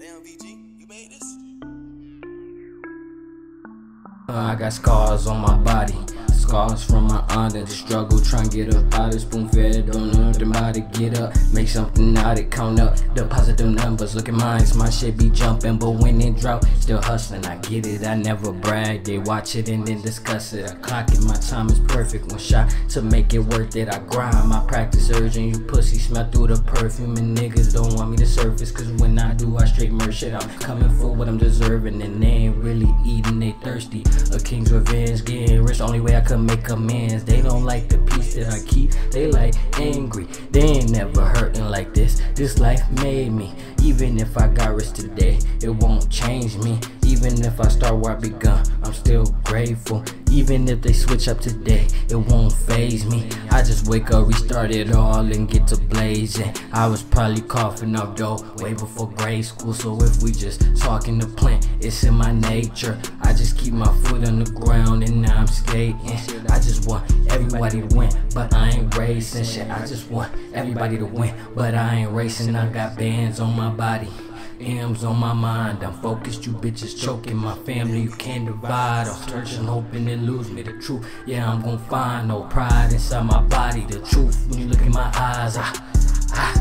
VG, you made this? I got scars on my body. Scars from my under the struggle, trying to get up out of spoon fed. Don't know nothing about to get up, make something out it, count up, deposit them numbers. Look at mine, my shit be jumping, but when it drop, still hustling. I get it, I never brag. They watch it and then discuss it. I clock it, my time is perfect. One shot to make it worth it. I grind, my practice urgent. You pussy smell through the perfume, and niggas don't want me to surface. Cause when I do, I straight merge shit. I'm coming for what I'm deserving, and they ain't really eating, they thirsty. A king's revenge, getting rich, only way I could make amends. They don't like the peace that I keep, they like angry. They ain't never hurting like this. This life made me. Even if I got rich today, it won't change me. Even if I start where I begun, I'm still grateful. Even if they switch up today, it won't phase me. I just wake up, restart it all, and get to blazing. I was probably coughing up dough way before grade school. So if we just talking the plant, it's in my nature. I just keep my foot on the ground and I'm skating. I just want everybody to win, but I ain't racing shit. I just want everybody to win, but I ain't racing. I got bands on my body. M's on my mind, I'm focused, you bitches choking my family, you can't divide. I'm searching, hoping and lose me the truth. Yeah, I'm gonna find no pride inside my body, the truth. When you look in my eyes, I